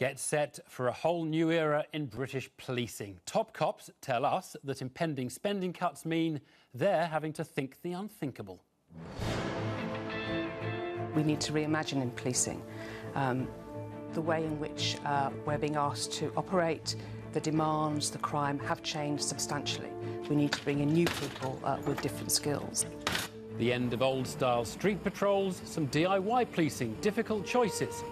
Get set for a whole new era in British policing. Top cops tell us that impending spending cuts mean they're having to think the unthinkable. We need to reimagine in policing um, the way in which uh, we're being asked to operate, the demands, the crime have changed substantially. We need to bring in new people uh, with different skills. The end of old style street patrols, some DIY policing, difficult choices.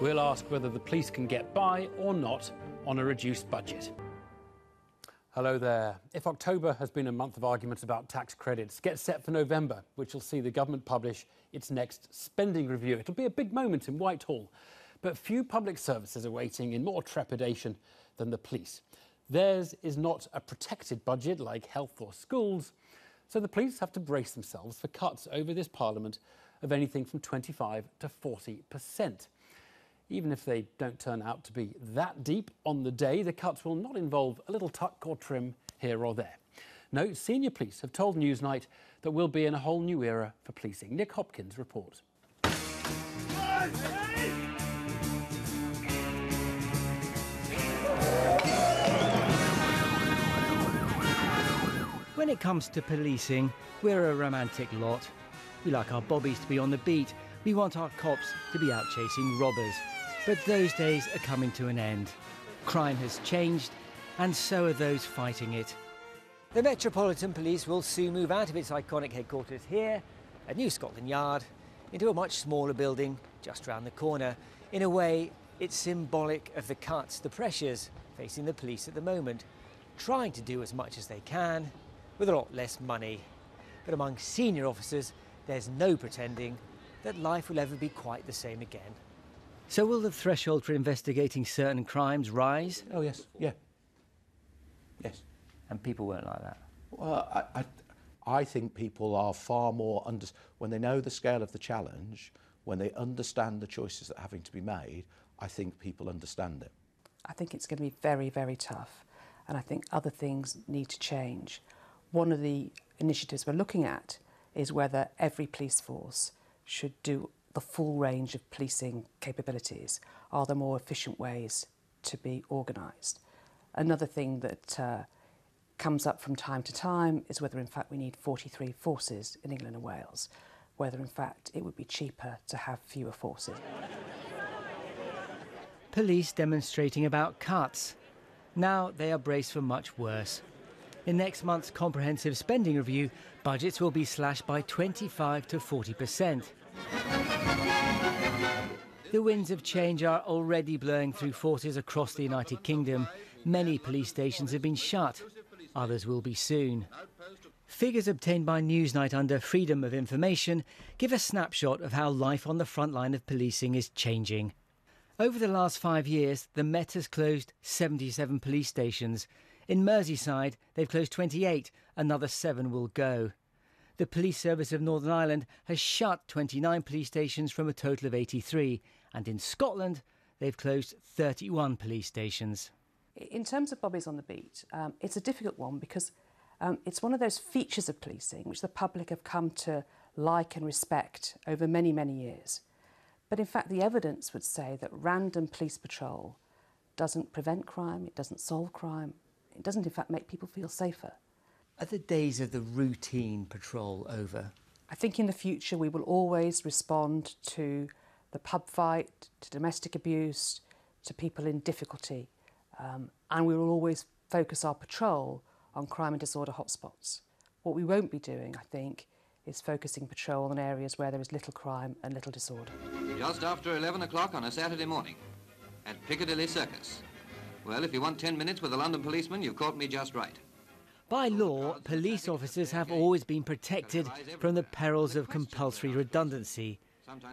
We'll ask whether the police can get by or not on a reduced budget. Hello there. If October has been a month of arguments about tax credits, get set for November, which will see the government publish its next spending review. It'll be a big moment in Whitehall. But few public services are waiting in more trepidation than the police. Theirs is not a protected budget like health or schools, so the police have to brace themselves for cuts over this Parliament of anything from 25 to 40 percent. Even if they don't turn out to be that deep on the day, the cuts will not involve a little tuck or trim here or there. No, senior police have told Newsnight that we'll be in a whole new era for policing. Nick Hopkins reports. When it comes to policing, we're a romantic lot. We like our bobbies to be on the beat. We want our cops to be out chasing robbers. But those days are coming to an end. Crime has changed, and so are those fighting it. The Metropolitan Police will soon move out of its iconic headquarters here at New Scotland Yard into a much smaller building just round the corner. In a way, it's symbolic of the cuts, the pressures facing the police at the moment, trying to do as much as they can with a lot less money. But among senior officers, there's no pretending that life will ever be quite the same again. So will the threshold for investigating certain crimes rise? Oh, yes, yeah. Yes. And people won't like that. Well, I, I, I think people are far more, under, when they know the scale of the challenge, when they understand the choices that are having to be made, I think people understand it. I think it's going to be very, very tough. And I think other things need to change. One of the initiatives we're looking at is whether every police force should do the full range of policing capabilities? Are there more efficient ways to be organised? Another thing that uh, comes up from time to time is whether in fact we need 43 forces in England and Wales, whether in fact it would be cheaper to have fewer forces. Police demonstrating about cuts. Now they are braced for much worse. In next month's comprehensive spending review, budgets will be slashed by 25 to 40 percent. The winds of change are already blowing through forces across the United Kingdom. Many police stations have been shut. Others will be soon. Figures obtained by Newsnight under Freedom of Information give a snapshot of how life on the front line of policing is changing. Over the last five years, the Met has closed 77 police stations. In Merseyside, they've closed 28, another seven will go. The Police Service of Northern Ireland has shut 29 police stations from a total of 83, and in Scotland, they've closed 31 police stations. In terms of Bobbies on the Beat, um, it's a difficult one because um, it's one of those features of policing which the public have come to like and respect over many, many years. But in fact, the evidence would say that random police patrol doesn't prevent crime, it doesn't solve crime, it doesn't, in fact, make people feel safer. Are the days of the routine patrol over? I think in the future we will always respond to the pub fight, to domestic abuse, to people in difficulty. Um, and we will always focus our patrol on crime and disorder hotspots. What we won't be doing, I think, is focusing patrol on areas where there is little crime and little disorder. Just after 11 o'clock on a Saturday morning at Piccadilly Circus. Well, if you want 10 minutes with a London policeman, you've caught me just right. By law, police officers have always been protected from the perils of compulsory redundancy.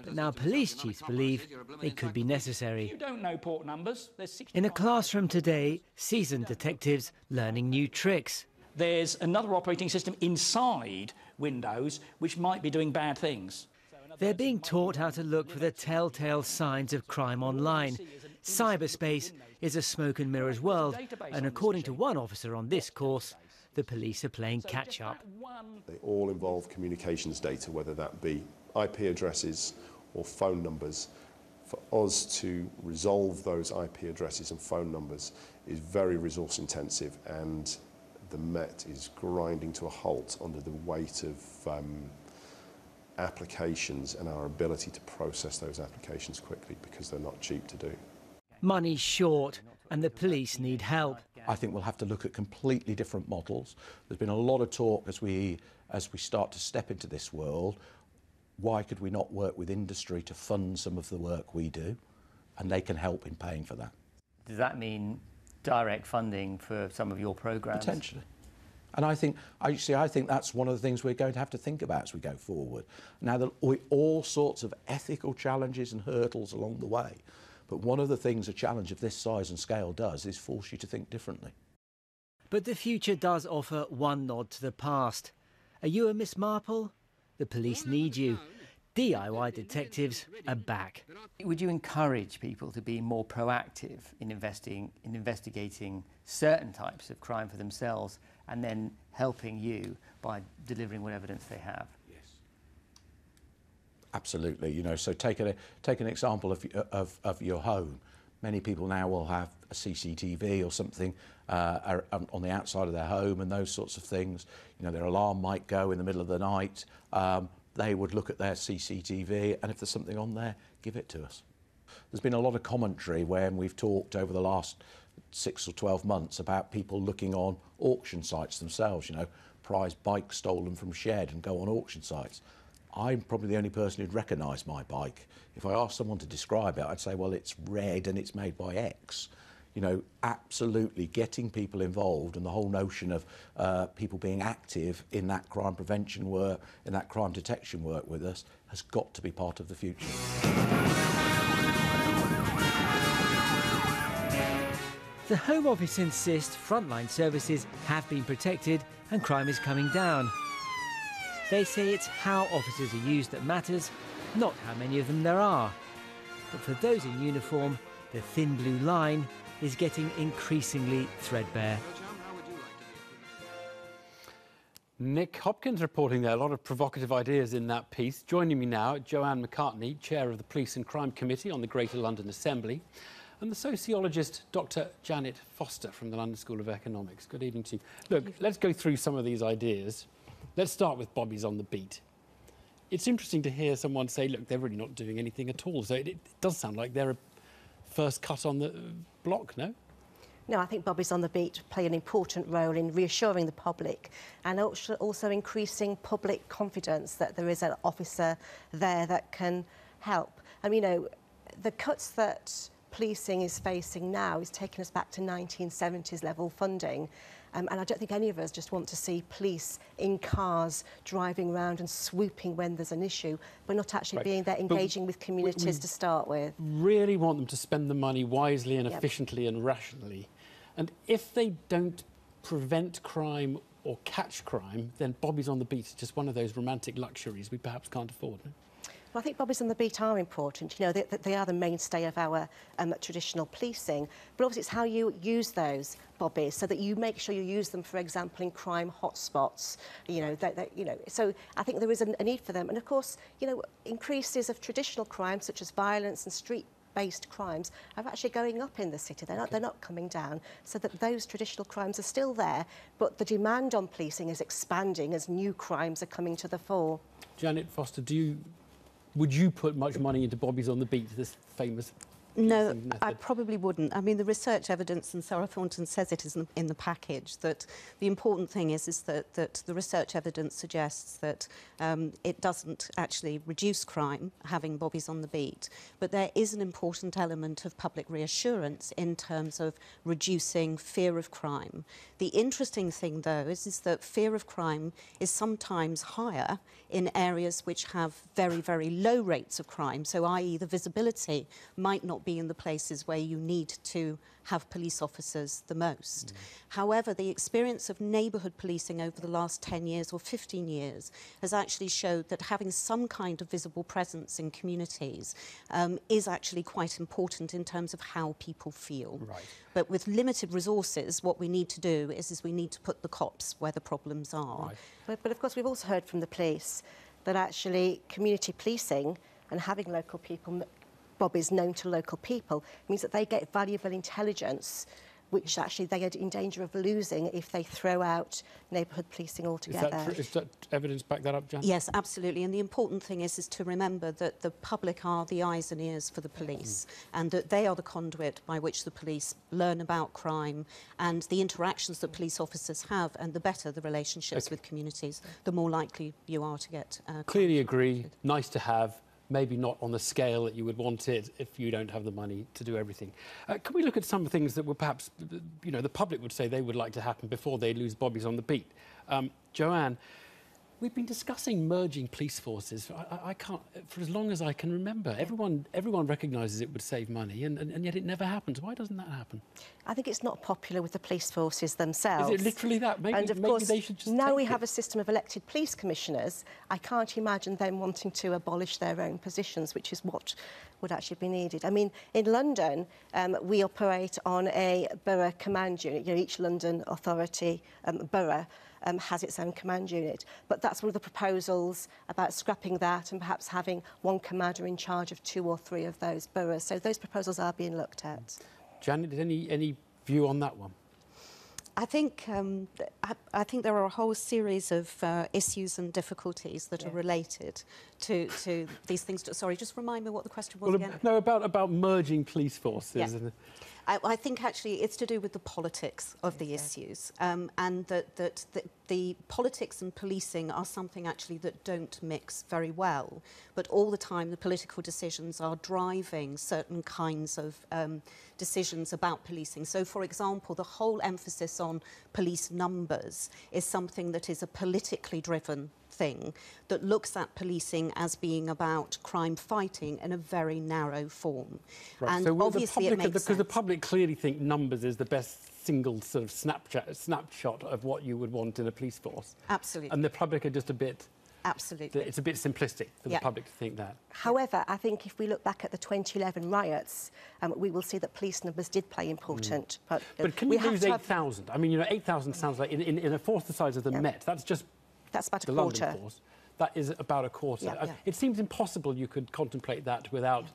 But now police chiefs believe they could be necessary. You don't know port numbers. In a classroom today, seasoned detectives learning new tricks. There's another operating system inside Windows which might be doing bad things. They're being taught how to look for the telltale signs of crime online. Cyberspace is a smoke and mirrors world, and according to one officer on this course, the police are playing catch up. They all involve communications data, whether that be IP addresses or phone numbers for us to resolve those IP addresses and phone numbers is very resource intensive and the Met is grinding to a halt under the weight of um, applications and our ability to process those applications quickly because they're not cheap to do. Money's short and the police need help. I think we'll have to look at completely different models. There's been a lot of talk as we as we start to step into this world. Why could we not work with industry to fund some of the work we do, and they can help in paying for that? Does that mean direct funding for some of your programs? Potentially. And I think, actually, I think that's one of the things we're going to have to think about as we go forward. Now, there are all sorts of ethical challenges and hurdles along the way. But one of the things a challenge of this size and scale does is force you to think differently. But the future does offer one nod to the past. Are you a Miss Marple? The police need you. DIY detectives are back. Would you encourage people to be more proactive in investing in investigating certain types of crime for themselves and then helping you by delivering what evidence they have? Yes. Absolutely. You know, so take an, take an example of, of, of your home. Many people now will have a CCTV or something uh, on the outside of their home and those sorts of things. You know, their alarm might go in the middle of the night. Um, they would look at their CCTV and if there's something on there, give it to us. There's been a lot of commentary when we've talked over the last six or 12 months about people looking on auction sites themselves, you know, prize bikes stolen from shed and go on auction sites. I'm probably the only person who'd recognise my bike. If I asked someone to describe it, I'd say, well, it's red and it's made by X. You know, absolutely getting people involved and the whole notion of uh, people being active in that crime prevention work, in that crime detection work with us, has got to be part of the future. The Home Office insists frontline services have been protected and crime is coming down. They say it's how officers are used that matters, not how many of them there are. But for those in uniform, the thin blue line is getting increasingly threadbare. Nick Hopkins reporting there. A lot of provocative ideas in that piece. Joining me now, Joanne McCartney, Chair of the Police and Crime Committee on the Greater London Assembly and the sociologist Dr. Janet Foster from the London School of Economics. Good evening to you. Look, let's go through some of these ideas. Let's start with Bobby's on the beat. It's interesting to hear someone say, look, they're really not doing anything at all. So it, it does sound like they're a first cut on the block, no? No, I think Bobby's on the beat play an important role in reassuring the public and also increasing public confidence that there is an officer there that can help. And, you know, the cuts that policing is facing now is taking us back to 1970s level funding. Um, and I don't think any of us just want to see police in cars driving around and swooping when there's an issue, but not actually right. being there engaging but with communities we, we to start with. Really want them to spend the money wisely and yep. efficiently and rationally. And if they don't prevent crime or catch crime, then Bobby's on the beat is just one of those romantic luxuries we perhaps can't afford. Well, I think bobbies on the beat are important. You know, they, they are the mainstay of our um, traditional policing. But obviously, it's how you use those bobbies so that you make sure you use them, for example, in crime hotspots. You know, that, that, you know. So I think there is a, a need for them. And of course, you know, increases of traditional crimes such as violence and street based crimes are actually going up in the city. They're not, they're not coming down. So that those traditional crimes are still there, but the demand on policing is expanding as new crimes are coming to the fore. Janet Foster, do you would you put much money into Bobby's on the Beat, this famous no, I probably wouldn't. I mean, the research evidence, and Sara Thornton says it is in the package, that the important thing is, is that, that the research evidence suggests that um, it doesn't actually reduce crime, having bobbies on the beat, but there is an important element of public reassurance in terms of reducing fear of crime. The interesting thing, though, is, is that fear of crime is sometimes higher in areas which have very, very low rates of crime, so i.e. the visibility might not be in the places where you need to have police officers the most. Mm. However, the experience of neighbourhood policing over the last 10 years or 15 years has actually showed that having some kind of visible presence in communities um, is actually quite important in terms of how people feel. Right. But with limited resources, what we need to do is, is we need to put the cops where the problems are. Right. But, but of course, we've also heard from the police that actually community policing and having local people bobbies known to local people means that they get valuable intelligence which actually they are in danger of losing if they throw out neighbourhood policing altogether. Is that, that evidence back that up, Jan? Yes, absolutely. And the important thing is, is to remember that the public are the eyes and ears for the police mm. and that they are the conduit by which the police learn about crime and the interactions that police officers have and the better the relationships okay. with communities, the more likely you are to get... Uh, Clearly agree. Nice to have maybe not on the scale that you would want it if you don't have the money to do everything. Uh, can we look at some things that were perhaps, you know, the public would say they would like to happen before they lose bobbies on the beat? Um, Joanne, We've been discussing merging police forces. I, I, can't, for as long as I can remember. Everyone, everyone recognises it would save money, and, and, and, yet it never happens. Why doesn't that happen? I think it's not popular with the police forces themselves. Is it literally that? Maybe, and of maybe course, they should just now we it. have a system of elected police commissioners. I can't imagine them wanting to abolish their own positions, which is what would actually be needed. I mean, in London, um, we operate on a borough command unit. You know, each London authority um, borough um, has its own command unit. But that's one of the proposals about scrapping that and perhaps having one commander in charge of two or three of those boroughs. So those proposals are being looked at. Janet, any, any view on that one? I think um, I, I, think there are a whole series of uh, issues and difficulties that yeah. are related to, to these things. Sorry, just remind me what the question was well, again. No, about about merging police forces. Yeah. I, I think actually it's to do with the politics of the issues um, and that, that, that the politics and policing are something actually that don't mix very well. But all the time the political decisions are driving certain kinds of um, decisions about policing. So for example, the whole emphasis on police numbers is something that is a politically driven thing that looks at policing as being about crime fighting in a very narrow form. Right. And so obviously the public, because the, the public clearly think numbers is the best single sort of snapshot, snapshot of what you would want in a police force. Absolutely. And the public are just a bit Absolutely. It's a bit simplistic for yeah. the public to think that. However, I think if we look back at the 2011 riots, um, we will see that police numbers did play important. Mm. But, but can you lose 8,000? Have... I mean, you know, 8,000 sounds like in, in, in, a force the size of the yeah. Met, that's just that's about a quarter. London force. That is about a quarter. Yeah, uh, yeah. It seems impossible you could contemplate that without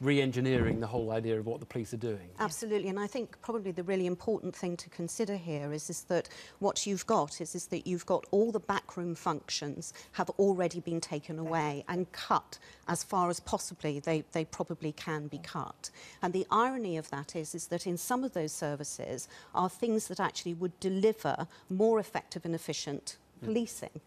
re-engineering the whole idea of what the police are doing. Absolutely, and I think probably the really important thing to consider here is, is that what you've got is, is that you've got all the backroom functions have already been taken away and cut as far as possibly they, they probably can be mm. cut. And the irony of that is, is that in some of those services are things that actually would deliver more effective and efficient policing.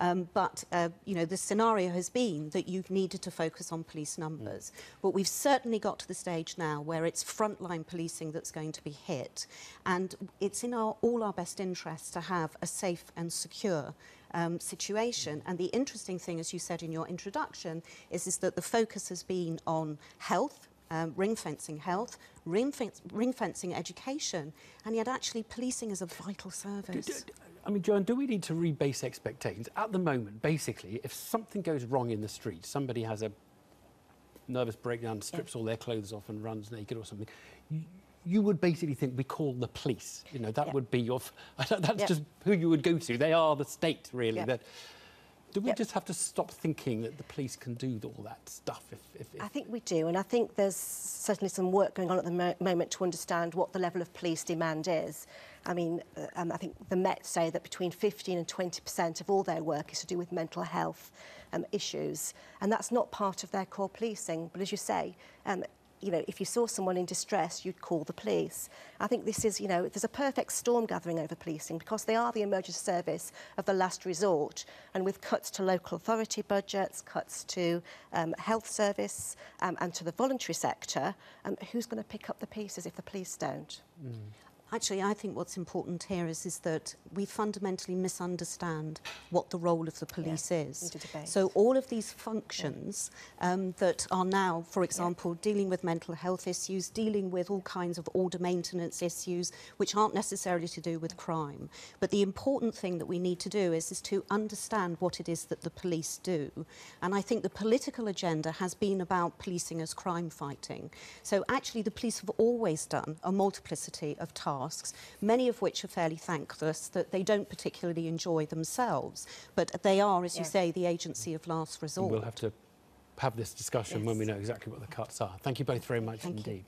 Um, but, uh, you know, the scenario has been that you've needed to focus on police numbers. Mm. But we've certainly got to the stage now where it's frontline policing that's going to be hit. And it's in our, all our best interests to have a safe and secure um, situation. And the interesting thing, as you said in your introduction, is, is that the focus has been on health, um, ring fencing health, ring, ring fencing education, and yet actually policing is a vital service. I mean, Joan, do we need to rebase expectations? At the moment, basically, if something goes wrong in the street, somebody has a nervous breakdown, strips yeah. all their clothes off and runs naked or something, you, you would basically think we call the police. You know, that yeah. would be your... that's yeah. just who you would go to. They are the state, really. That, do we just have to stop thinking that the police can do all that stuff? If, if, if... I think we do, and I think there's certainly some work going on at the mo moment to understand what the level of police demand is. I mean, uh, um, I think the Met say that between 15 and 20% of all their work is to do with mental health um, issues, and that's not part of their core policing. But as you say, um, you know, if you saw someone in distress, you'd call the police. I think this is, you know, there's a perfect storm gathering over policing because they are the emergency service of the last resort. And with cuts to local authority budgets, cuts to um, health service um, and to the voluntary sector, um, who's going to pick up the pieces if the police don't? Mm. Actually, I think what's important here is, is that we fundamentally misunderstand what the role of the police yeah, is. So all of these functions yeah. um, that are now, for example, yeah. dealing with mental health issues, dealing with all kinds of order maintenance issues, which aren't necessarily to do with crime. But the important thing that we need to do is, is to understand what it is that the police do. And I think the political agenda has been about policing as crime fighting. So actually the police have always done a multiplicity of tasks tasks, many of which are fairly thankless, that they don't particularly enjoy themselves. But they are, as yeah. you say, the agency of last resort. We'll have to have this discussion Yes. when we know exactly what the cuts are. Thank you both very much Thank you. indeed.